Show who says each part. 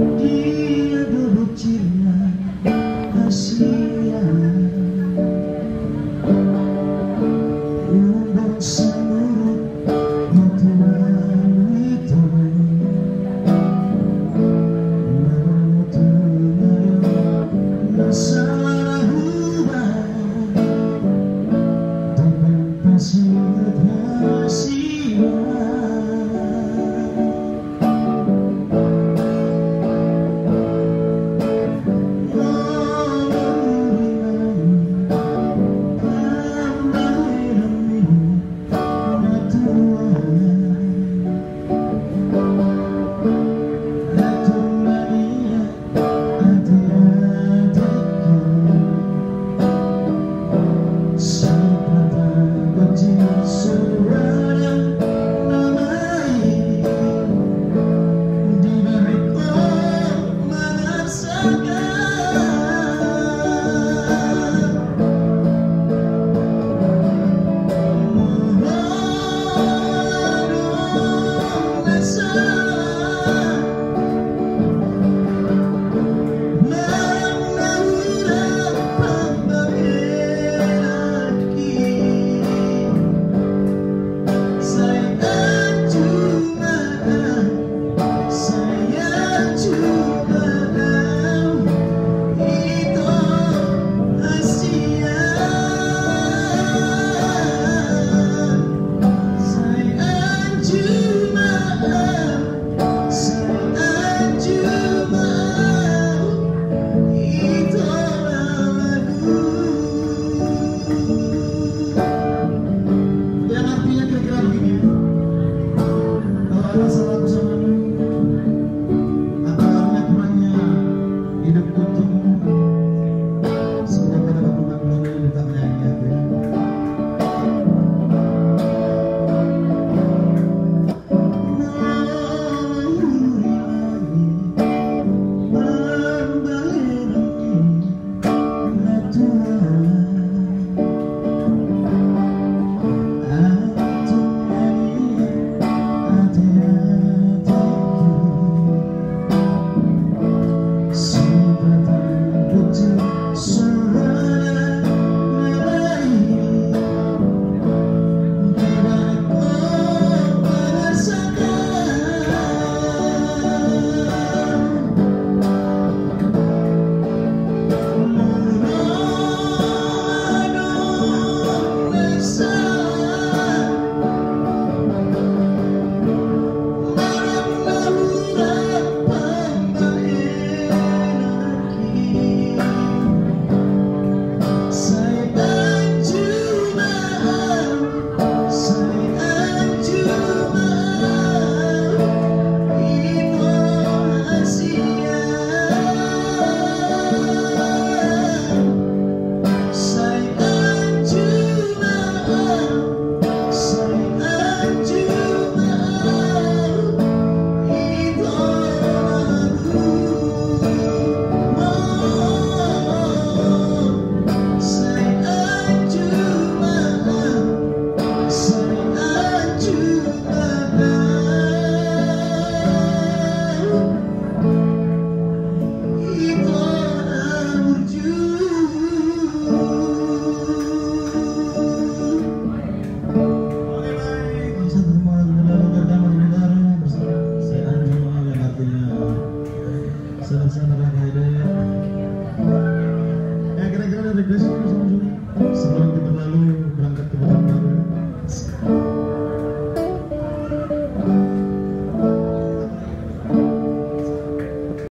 Speaker 1: Dia duduk cina kasihan. Lumbung semurut batuan itu Menutupi masalah rumah Dengan Sana Sana Ragaire. É agregando a igreja,